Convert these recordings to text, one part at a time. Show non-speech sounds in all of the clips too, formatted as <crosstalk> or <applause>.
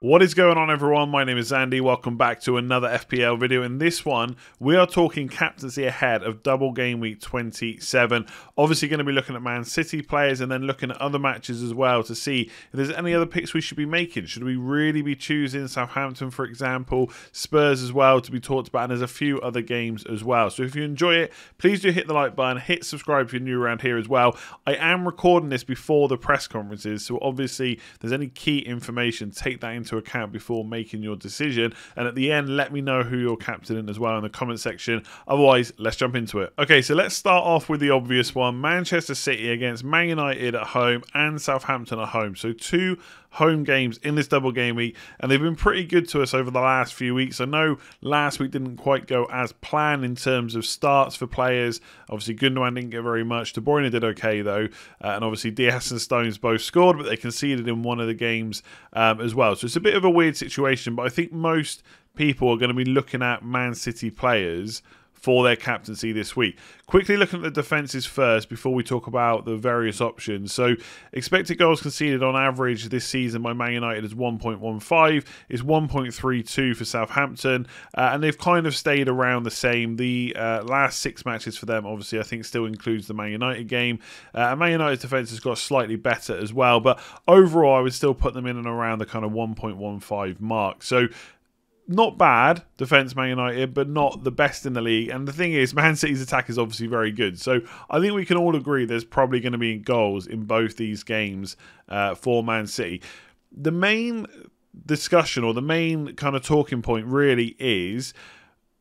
What is going on everyone? My name is Andy. Welcome back to another FPL video. In this one, we are talking captaincy ahead of double game week 27. Obviously going to be looking at Man City players and then looking at other matches as well to see if there's any other picks we should be making. Should we really be choosing Southampton, for example, Spurs as well to be talked about, and there's a few other games as well. So if you enjoy it, please do hit the like button, hit subscribe if you're new around here as well. I am recording this before the press conferences, so obviously there's any key information, take that into into account before making your decision. And at the end, let me know who you're captaining as well in the comment section. Otherwise, let's jump into it. Okay, so let's start off with the obvious one Manchester City against Man United at home and Southampton at home. So, two home games in this double game week, and they've been pretty good to us over the last few weeks. I know last week didn't quite go as planned in terms of starts for players. Obviously, Gundogan didn't get very much. De Bruyne did okay though, uh, and obviously Dias and Stones both scored, but they conceded in one of the games um, as well. So it's a bit of a weird situation, but I think most people are going to be looking at Man City players for their captaincy this week. Quickly looking at the defences first before we talk about the various options. So, expected goals conceded on average this season by Man United is 1.15, is 1.32 for Southampton, uh, and they've kind of stayed around the same. The uh, last six matches for them, obviously, I think still includes the Man United game. Uh, Man United's defence has got slightly better as well, but overall, I would still put them in and around the kind of 1.15 mark. So, not bad defense Man United, but not the best in the league. And the thing is, Man City's attack is obviously very good. So I think we can all agree there's probably going to be goals in both these games uh, for Man City. The main discussion or the main kind of talking point really is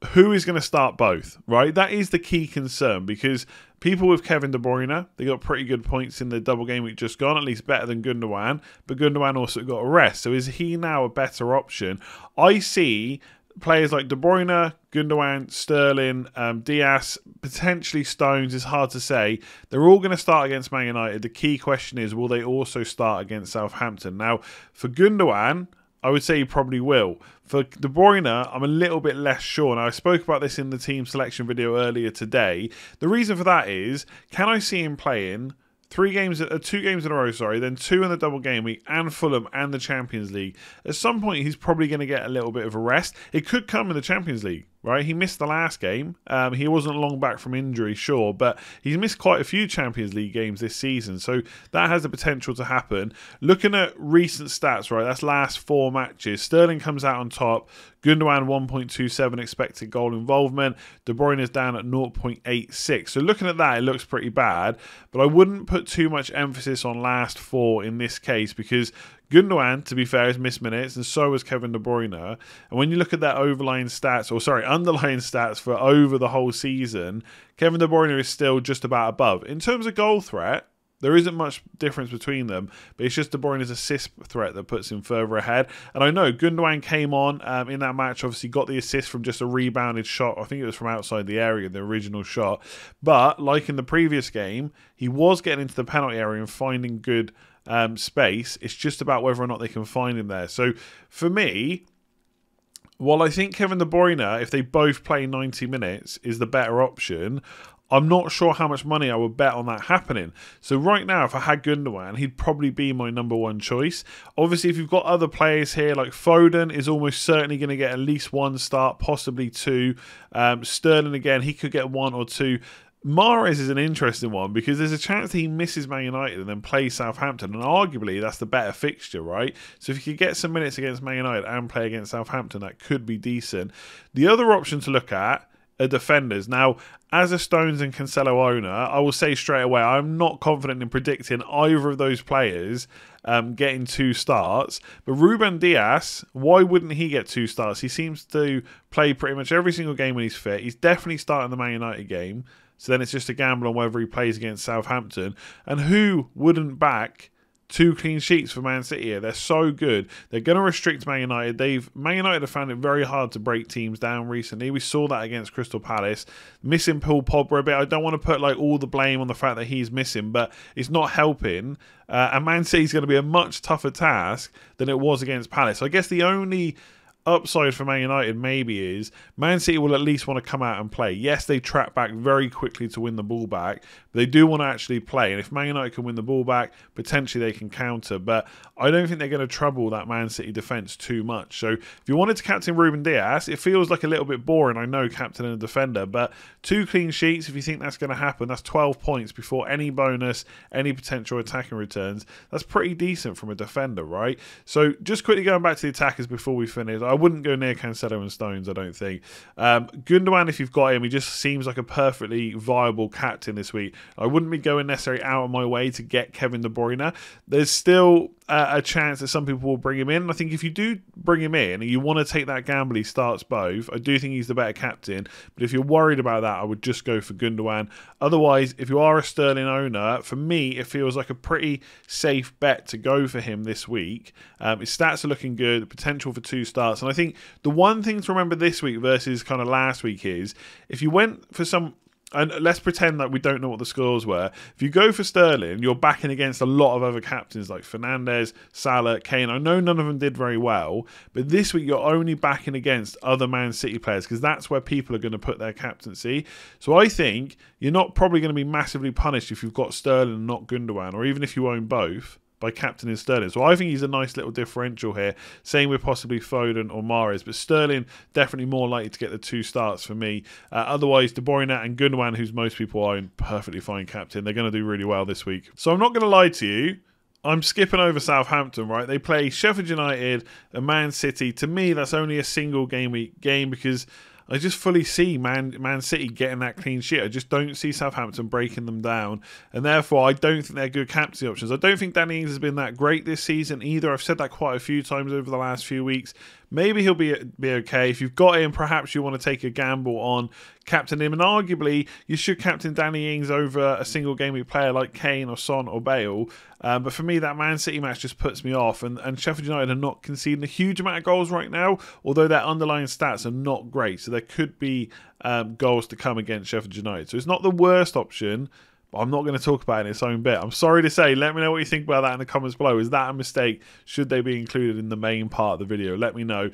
who is going to start both, right? That is the key concern because people with Kevin De Bruyne, they got pretty good points in the double game week just gone, at least better than Gundogan, but Gundogan also got a rest. So is he now a better option? I see players like De Bruyne, Gundogan, Sterling, um, Dias, potentially Stones it's hard to say. They're all going to start against Man United. The key question is, will they also start against Southampton? Now, for Gundogan, I would say he probably will. For De Bruyne, I'm a little bit less sure. Now, I spoke about this in the team selection video earlier today. The reason for that is, can I see him playing three games, uh, two games in a row, sorry, then two in the double game week, and Fulham and the Champions League? At some point, he's probably going to get a little bit of a rest. It could come in the Champions League right? He missed the last game. Um, he wasn't long back from injury, sure, but he's missed quite a few Champions League games this season, so that has the potential to happen. Looking at recent stats, right, that's last four matches. Sterling comes out on top. Gundogan 1.27 expected goal involvement. De Bruyne is down at 0.86. So looking at that, it looks pretty bad. But I wouldn't put too much emphasis on last four in this case because Gundogan, to be fair, has missed minutes, and so has Kevin De Bruyne. And when you look at their overlying stats, or sorry, <laughs> underlying stats for over the whole season, Kevin De Bruyne is still just about above. In terms of goal threat, there isn't much difference between them, but it's just De Bruyne's assist threat that puts him further ahead. And I know Gundogan came on um, in that match, obviously got the assist from just a rebounded shot. I think it was from outside the area, the original shot. But like in the previous game, he was getting into the penalty area and finding good um, space. It's just about whether or not they can find him there. So for me, while I think Kevin De Bruyne, if they both play 90 minutes, is the better option, I'm not sure how much money I would bet on that happening. So right now, if I had Gundogan, he'd probably be my number one choice. Obviously, if you've got other players here, like Foden is almost certainly going to get at least one start, possibly two. Um, Sterling again, he could get one or two. Mahrez is an interesting one because there's a chance he misses Man United and then plays Southampton, and arguably that's the better fixture, right? So if you could get some minutes against Man United and play against Southampton, that could be decent. The other option to look at are defenders. Now, as a Stones and Cancelo owner, I will say straight away, I'm not confident in predicting either of those players um, getting two starts. But Ruben Dias, why wouldn't he get two starts? He seems to play pretty much every single game when he's fit. He's definitely starting the Man United game. So then it's just a gamble on whether he plays against Southampton. And who wouldn't back two clean sheets for Man City here. They're so good. They're going to restrict Man United. They've Man United have found it very hard to break teams down recently. We saw that against Crystal Palace. Missing Paul Pogba a bit. I don't want to put like all the blame on the fact that he's missing, but it's not helping. Uh, and Man City is going to be a much tougher task than it was against Palace. So I guess the only upside for Man United maybe is Man City will at least want to come out and play. Yes, they track back very quickly to win the ball back, but they do want to actually play. And if Man United can win the ball back, potentially they can counter. But I don't think they're going to trouble that Man City defence too much. So if you wanted to captain Ruben Dias, it feels like a little bit boring. I know captain and a defender, but two clean sheets, if you think that's going to happen, that's 12 points before any bonus, any potential attacking returns. That's pretty decent from a defender, right? So just quickly going back to the attackers before we finish, I wouldn't go near Cancelo and Stones, I don't think. Um, Gundogan, if you've got him, he just seems like a perfectly viable captain this week. I wouldn't be going necessarily out of my way to get Kevin De Bruyne. There's still uh, a chance that some people will bring him in. I think if you do bring him in and you want to take that gamble, he starts both. I do think he's the better captain. But if you're worried about that, I would just go for Gundogan. Otherwise, if you are a Sterling owner, for me, it feels like a pretty safe bet to go for him this week. Um, his stats are looking good, potential for two starts. And I think the one thing to remember this week versus kind of last week is if you went for some and let's pretend that we don't know what the scores were. If you go for Sterling, you're backing against a lot of other captains like Fernandes, Salah, Kane. I know none of them did very well, but this week you're only backing against other Man City players because that's where people are going to put their captaincy. So I think you're not probably going to be massively punished if you've got Sterling and not Gundogan, or even if you own both by captaining Sterling. So I think he's a nice little differential here. Same with possibly Foden or Mahrez, but Sterling definitely more likely to get the two starts for me. Uh, otherwise, De Bruyne and Gundogan, who's most people own, perfectly fine captain. They're going to do really well this week. So I'm not going to lie to you. I'm skipping over Southampton, right? They play Sheffield United and Man City. To me, that's only a single game week game because I just fully see Man Man City getting that clean sheet. I just don't see Southampton breaking them down, and therefore I don't think they're good captaincy options. I don't think Danny Ings has been that great this season either. I've said that quite a few times over the last few weeks. Maybe he'll be be okay. If you've got him, perhaps you want to take a gamble on captain him, and arguably you should captain Danny Ings over a single game player like Kane or Son or Bale. Um, but for me, that Man City match just puts me off, and, and Sheffield United are not conceding a huge amount of goals right now, although their underlying stats are not great. So there could be um, goals to come against Sheffield United. So it's not the worst option. But I'm not going to talk about it in its own bit. I'm sorry to say. Let me know what you think about that in the comments below. Is that a mistake? Should they be included in the main part of the video? Let me know.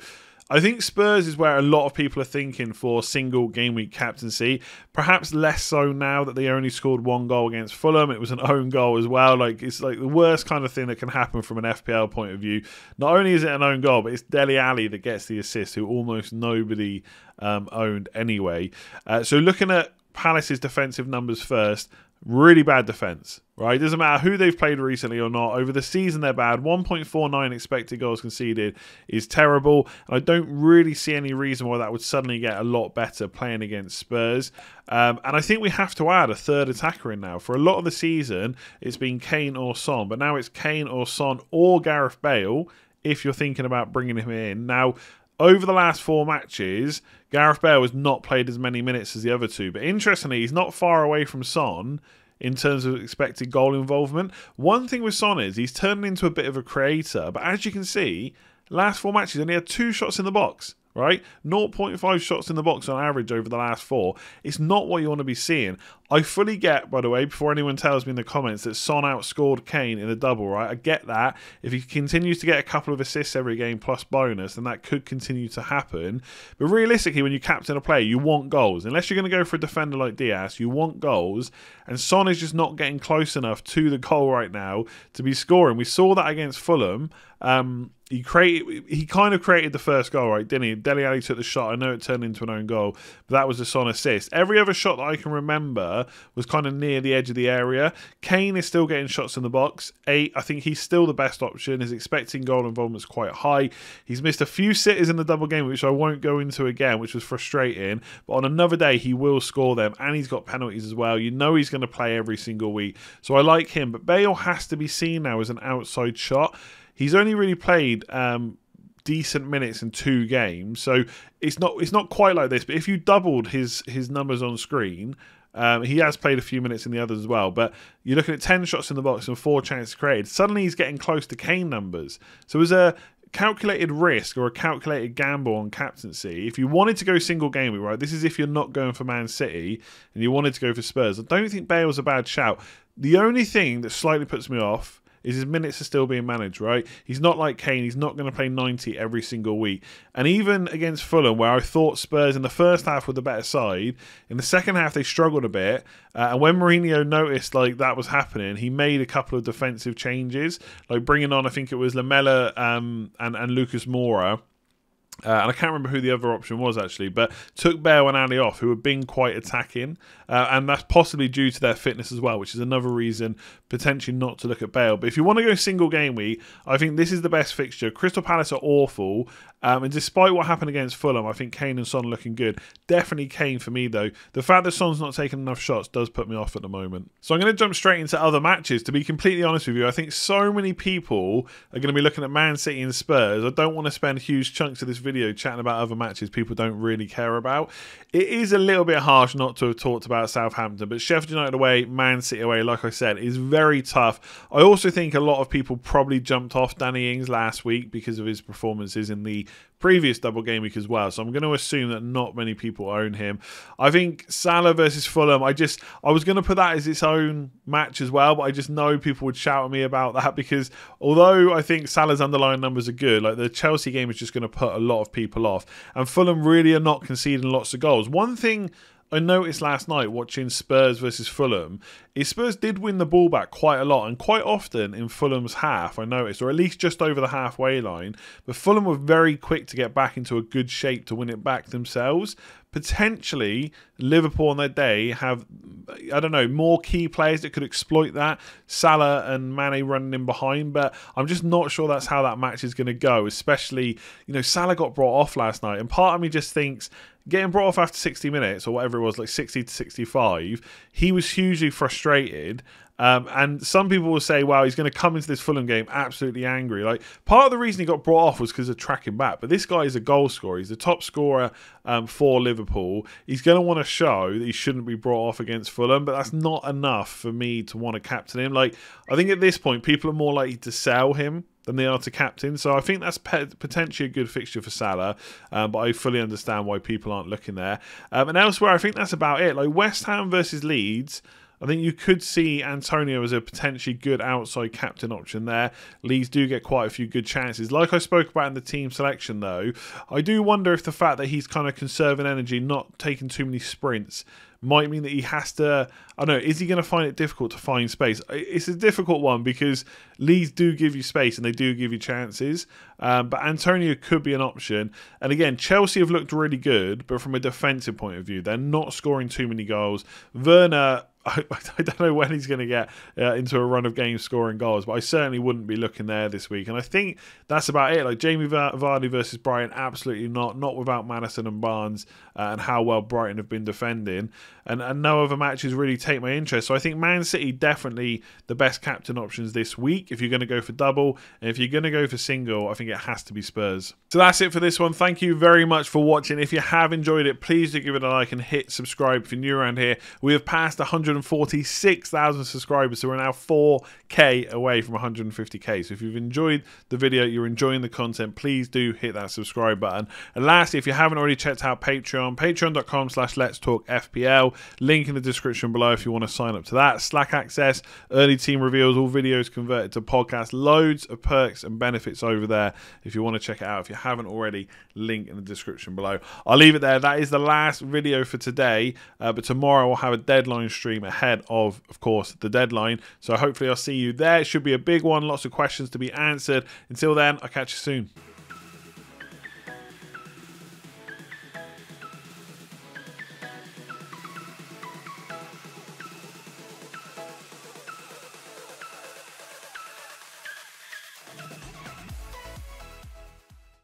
I think Spurs is where a lot of people are thinking for single game week captaincy. Perhaps less so now that they only scored one goal against Fulham. It was an <laughs> own goal as well. Like it's like the worst kind of thing that can happen from an FPL point of view. Not only is it an own goal, but it's Dele Alli that gets the assist, who almost nobody um, owned anyway. Uh, so looking at Palace's defensive numbers first really bad defense, right? Doesn't matter who they've played recently or not. Over the season, they're bad. 1.49 expected goals conceded is terrible. I don't really see any reason why that would suddenly get a lot better playing against Spurs. Um, and I think we have to add a third attacker in now. For a lot of the season, it's been Kane or Son, but now it's Kane or Son or Gareth Bale if you're thinking about bringing him in. Now, over the last four matches, Gareth Bale has not played as many minutes as the other two. But interestingly, he's not far away from Son in terms of expected goal involvement. One thing with Son is he's turning into a bit of a creator. But as you can see, last four matches, only had two shots in the box right? 0.5 shots in the box on average over the last four. It's not what you want to be seeing. I fully get, by the way, before anyone tells me in the comments that Son outscored Kane in the double, right? I get that. If he continues to get a couple of assists every game plus bonus, then that could continue to happen. But realistically, when you captain a player, you want goals. Unless you're going to go for a defender like Dias, you want goals. And Son is just not getting close enough to the goal right now to be scoring. We saw that against Fulham. Um, he created he kind of created the first goal, right? Didn't he? Dele Alli took the shot. I know it turned into an own goal, but that was a Son assist. Every other shot that I can remember was kind of near the edge of the area. Kane is still getting shots in the box. Eight, I think he's still the best option. His expecting goal involvement is quite high. He's missed a few sitters in the double game, which I won't go into again, which was frustrating. But on another day, he will score them, and he's got penalties as well. You know he's going to play every single week, so I like him. But Bale has to be seen now as an outside shot. He's only really played um, decent minutes in two games, so it's not it's not quite like this. But if you doubled his his numbers on screen, um, he has played a few minutes in the others as well, but you're looking at 10 shots in the box and four chances created. Suddenly he's getting close to Kane numbers. So as a calculated risk or a calculated gamble on captaincy, if you wanted to go single game right, this is if you're not going for Man City and you wanted to go for Spurs, I don't think Bale's a bad shout. The only thing that slightly puts me off is his minutes are still being managed, right? He's not like Kane. He's not going to play 90 every single week. And even against Fulham, where I thought Spurs in the first half were the better side, in the second half they struggled a bit. Uh, and when Mourinho noticed like that was happening, he made a couple of defensive changes, like bringing on I think it was Lamela um, and and Lucas Moura uh, and I can't remember who the other option was actually, but took Bale and Alli off, who had been quite attacking, uh, and that's possibly due to their fitness as well, which is another reason potentially not to look at Bale. But if you want to go single game week, I think this is the best fixture. Crystal Palace are awful, um, and despite what happened against Fulham, I think Kane and Son are looking good. Definitely Kane for me though. The fact that Son's not taking enough shots does put me off at the moment. So I'm going to jump straight into other matches. To be completely honest with you, I think so many people are going to be looking at Man City and Spurs. I don't want to spend huge chunks of this video chatting about other matches people don't really care about. It is a little bit harsh not to have talked about Southampton, but Sheffield United away, Man City away, like I said, is very tough. I also think a lot of people probably jumped off Danny Ings last week because of his performances in the previous double game week as well. So I'm going to assume that not many people own him. I think Salah versus Fulham. I just I was going to put that as its own match as well, but I just know people would shout at me about that <laughs> because although I think Salah's underlying numbers are good, like the Chelsea game is just going to put a lot of people off, and Fulham really are not conceding lots of goals. One thing I noticed last night watching Spurs versus Fulham is Spurs did win the ball back quite a lot and quite often in Fulham's half, I noticed, or at least just over the halfway line. But Fulham were very quick to get back into a good shape to win it back themselves. Potentially, Liverpool on their day have, I don't know, more key players that could exploit that. Salah and Mane running in behind, but I'm just not sure that's how that match is going to go. Especially, you know, Salah got brought off last night, and part of me just thinks getting brought off after 60 minutes or whatever it was, like 60 to 65, he was hugely frustrated. Um, and some people will say, "Wow, he's going to come into this Fulham game absolutely angry." Like part of the reason he got brought off was because of tracking back. But this guy is a goal scorer. He's the top scorer um, for Liverpool. He's going to want to show that he shouldn't be brought off against Fulham. But that's not enough for me to want to captain him. Like I think at this point, people are more likely to sell him than they are to captain. So I think that's potentially a good fixture for Salah, um, but I fully understand why people aren't looking there. Um, and elsewhere, I think that's about it. Like West Ham versus Leeds. I think you could see Antonio as a potentially good outside captain option there. Leeds do get quite a few good chances. Like I spoke about in the team selection, though, I do wonder if the fact that he's kind of conserving energy, not taking too many sprints, might mean that he has to. I don't know. Is he going to find it difficult to find space? It's a difficult one because Leeds do give you space and they do give you chances. Um, but Antonio could be an option. And again, Chelsea have looked really good, but from a defensive point of view, they're not scoring too many goals. Werner <laughs> I, don't know when he's going to get uh, into a run of games scoring goals, but I certainly wouldn't be looking there this week. And I think that's about it. Like Jamie Vardy versus Brighton, absolutely not. Not without Maddison and Barnes uh, and how well Brighton have been defending. And, and no other matches really take my interest. So I think Man City definitely the best captain options this week if you're going to go for double. And if you're going to go for single, I think it has to be Spurs. So that's it for this one. Thank you very much for watching. If you have enjoyed it, please do give it a like and hit subscribe if you're new around here. We have passed 100 146,000 subscribers, so we're now 4k away from 150k. So if you've enjoyed the video, you're enjoying the content, please do hit that subscribe button. And lastly, if you haven't already checked out Patreon, patreon.com slash let's talk FPL, link in the description below if you want to sign up to that. Slack access, early team reveals, all videos converted to podcast, loads of perks and benefits over there if you want to check it out. If you haven't already, link in the description below. I'll leave it there. That is the last video for today, uh, but tomorrow we'll have a deadline stream ahead of, of course, the deadline. So hopefully I'll see you there. It should be a big one, lots of questions to be answered. Until then, I'll catch you soon.